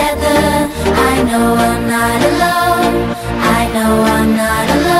together. I know I'm not alone. I know I'm not alone.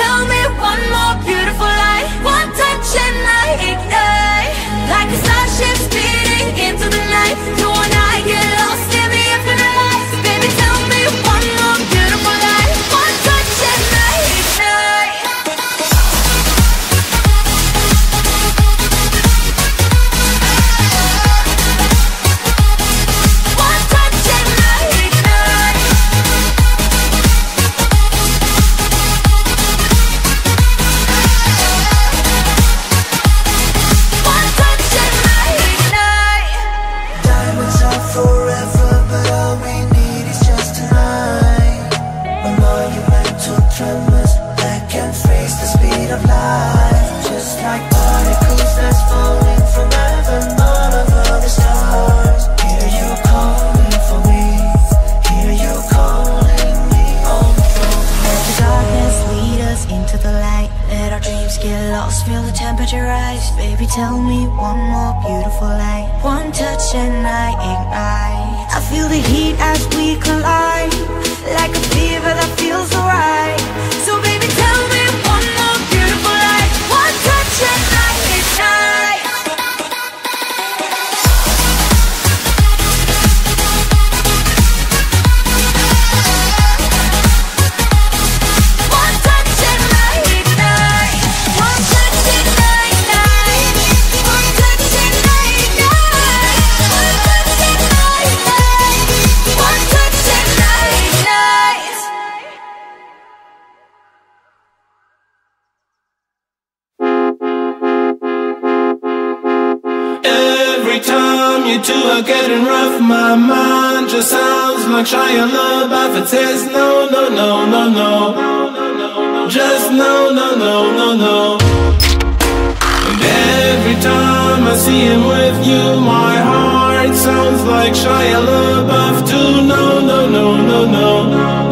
tell me one more beautiful Feel the temperature rise. Baby, tell me one more beautiful lie. One touch and I ignite. I feel the heat as we collide. Like a fever that feels alright. Like Shia LaBeouf. It says no, no, no, no, no, just no, no, no, no, no. And every time I see him with you, my heart sounds like Shia LaBeouf too. No, no, no, no, no,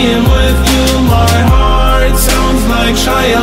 I with you, my heart sounds like Shia